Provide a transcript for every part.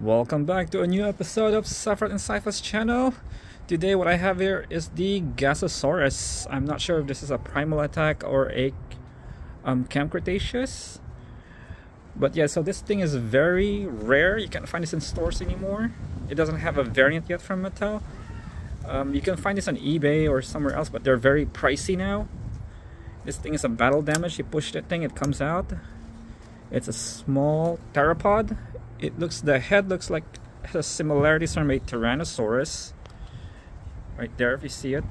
Welcome back to a new episode of Sephiroth and Sypha's channel. Today what I have here is the Gasosaurus. I'm not sure if this is a primal attack or a um, Camp Cretaceous. But yeah, so this thing is very rare. You can't find this in stores anymore. It doesn't have a variant yet from Mattel. Um, you can find this on eBay or somewhere else, but they're very pricey now. This thing is a battle damage. You push that thing, it comes out. It's a small theropod. It looks the head looks like has similarities from a Tyrannosaurus. Right there, if you see it.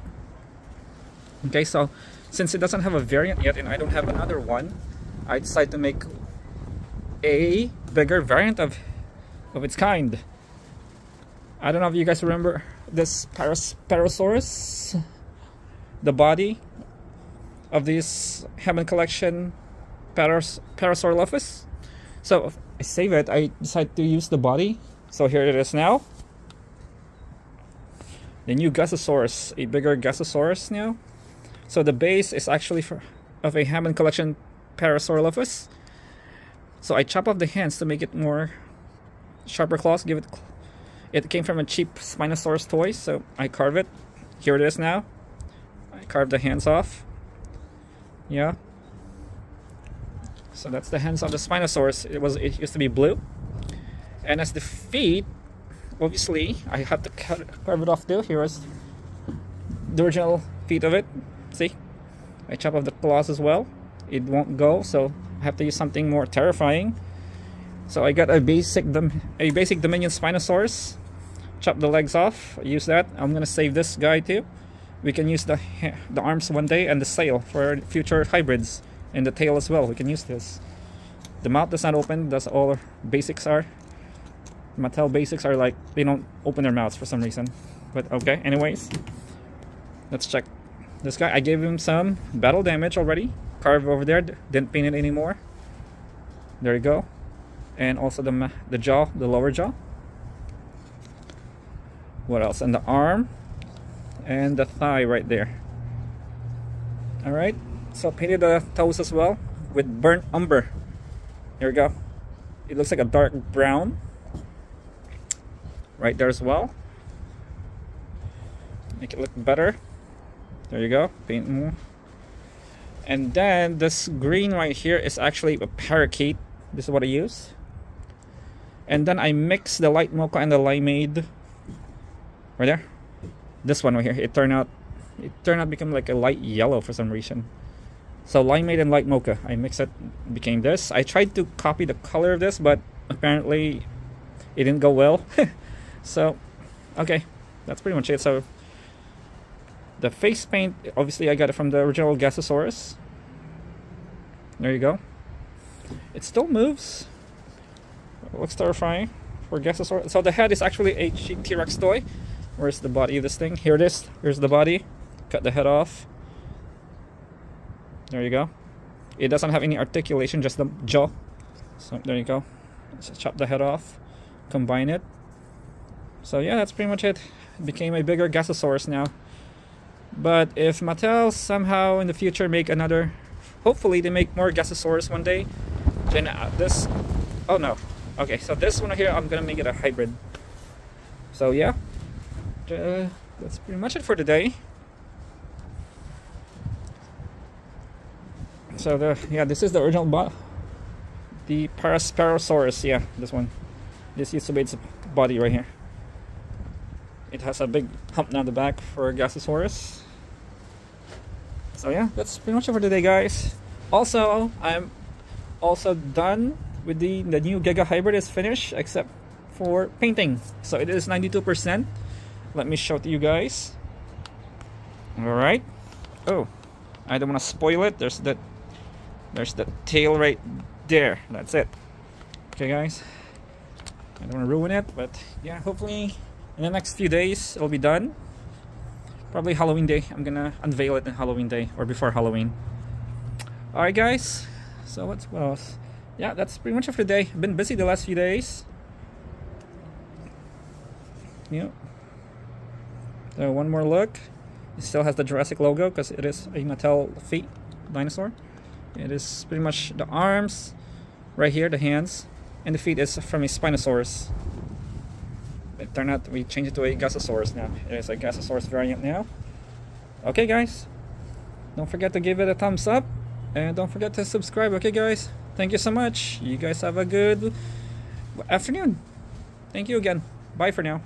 Okay, so since it doesn't have a variant yet, and I don't have another one, I decided to make a bigger variant of of its kind. I don't know if you guys remember this Paras Parasaurus, the body of this Hammond collection Paras Parasaurolophus. So I save it, I decide to use the body. So here it is now. The new Gasosaurus, a bigger Gasosaurus now. So the base is actually for, of a Hammond collection Parasaurolophus. So I chop off the hands to make it more sharper claws, give it it came from a cheap Spinosaurus toy, so I carve it. Here it is now. I carve the hands off. Yeah. So that's the hands of the Spinosaurus. It was it used to be blue. And as the feet, obviously, I had to cut, carve it off too. Here is the original feet of it. See? I chop off the claws as well. It won't go, so I have to use something more terrifying. So I got a basic a basic Dominion Spinosaurus. Chop the legs off. Use that. I'm gonna save this guy too. We can use the the arms one day and the sail for future hybrids, and the tail as well. We can use this. The mouth does not open. That's all basics are. Mattel basics are like they don't open their mouths for some reason. But okay. Anyways, let's check this guy. I gave him some battle damage already. Carve over there. Didn't paint it anymore. There you go and also the, the jaw, the lower jaw. What else? And the arm and the thigh right there. Alright, so painted the toes as well with burnt umber. Here we go. It looks like a dark brown. Right there as well. Make it look better. There you go. Paint more. And then this green right here is actually a parakeet. This is what I use and then I mix the light mocha and the limeade right there this one right here it turned out it turned out become like a light yellow for some reason so limeade and light mocha I mix it became this I tried to copy the color of this but apparently it didn't go well so okay that's pretty much it so the face paint obviously I got it from the original Gasosaurus there you go it still moves looks terrifying for Gasosaurus. So the head is actually a cheap T-Rex toy. Where's the body of this thing? Here it is. Here's the body. Cut the head off. There you go. It doesn't have any articulation, just the jaw. So there you go. Let's chop the head off. Combine it. So yeah, that's pretty much it. it became a bigger Gasosaurus now. But if Mattel somehow in the future make another, hopefully they make more Gasosaurus one day, then uh, this, oh no, Okay, so this one here, I'm gonna make it a hybrid. So yeah, uh, that's pretty much it for today. So the yeah, this is the original bo the Parasperosaurus. Yeah, this one. This used to be its body right here. It has a big hump down the back for Gasosaurus. So yeah, that's pretty much it for today, guys. Also, I'm also done with the, the new Giga Hybrid is finished except for painting. So it is 92%. Let me show to you guys. Alright. Oh, I don't want to spoil it. There's that there's the tail right there. That's it. Okay guys. I don't want to ruin it, but yeah, hopefully in the next few days it'll be done. Probably Halloween day. I'm gonna unveil it in Halloween day or before Halloween. Alright guys. So what's what else? yeah, that's pretty much it for the day. I've been busy the last few days. Yeah. So one more look. It still has the Jurassic logo because it is a Mattel feet dinosaur. It is pretty much the arms right here, the hands, and the feet is from a Spinosaurus. it turned out we changed it to a Gasosaurus now. It is a Gasosaurus variant now. Okay, guys. Don't forget to give it a thumbs up. And don't forget to subscribe, okay, guys? Thank you so much. You guys have a good afternoon. Thank you again. Bye for now.